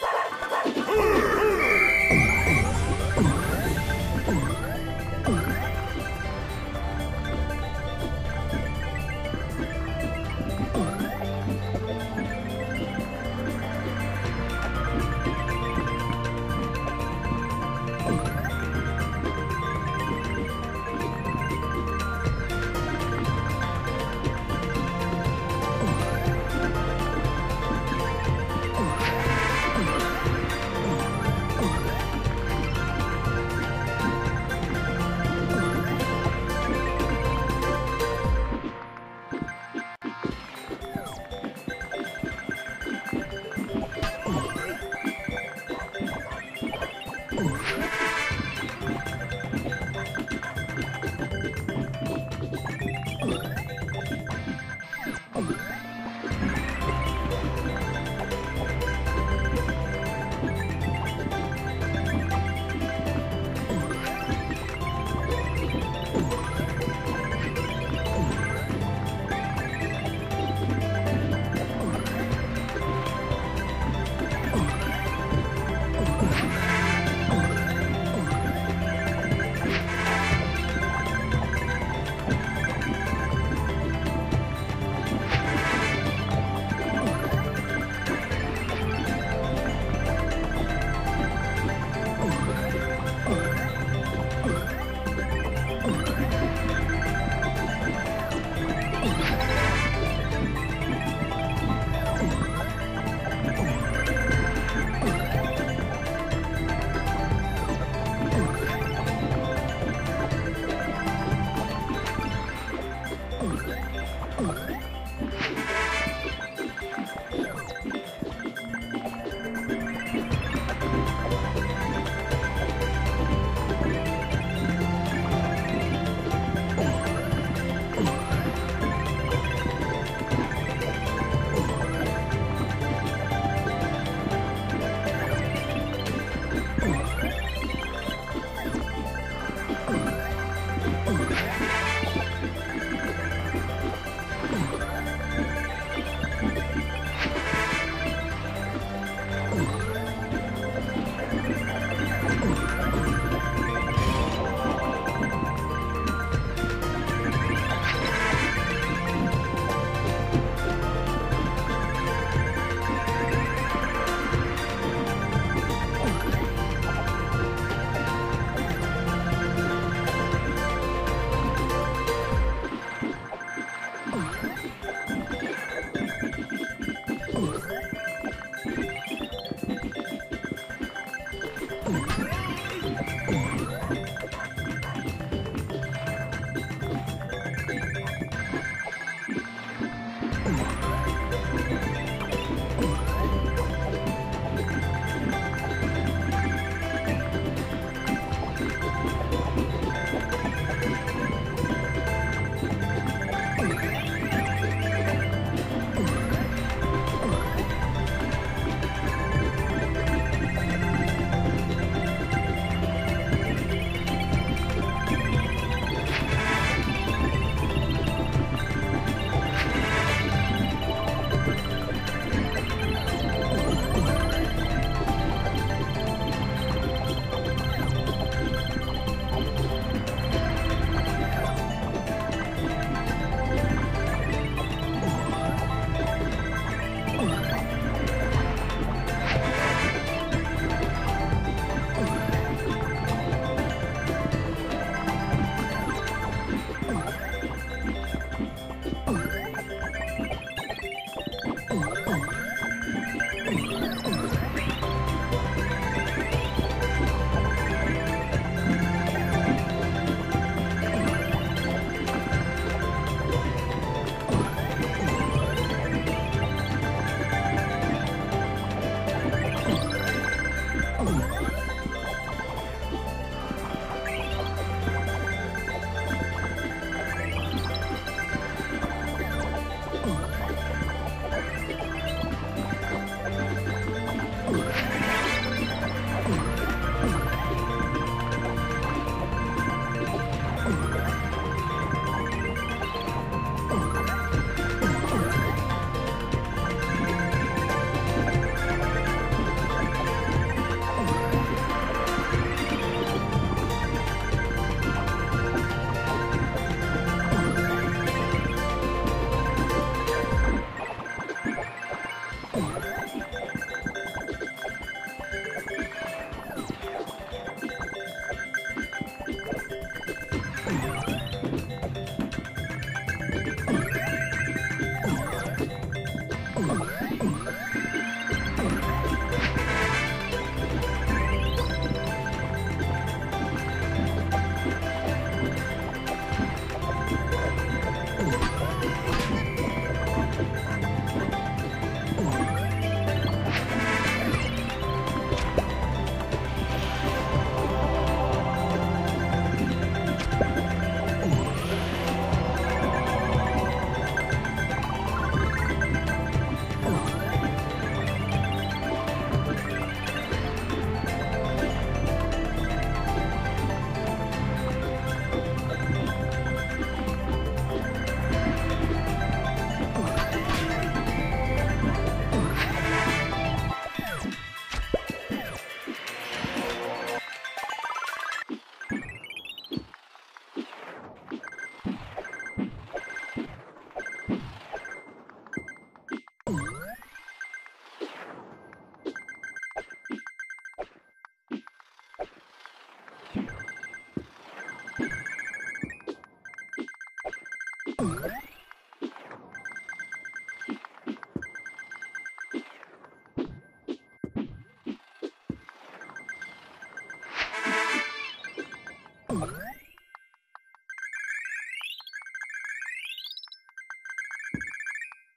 Hmm.